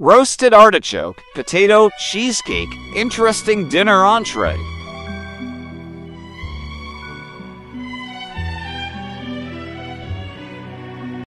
roasted artichoke, potato, cheesecake, interesting dinner entree.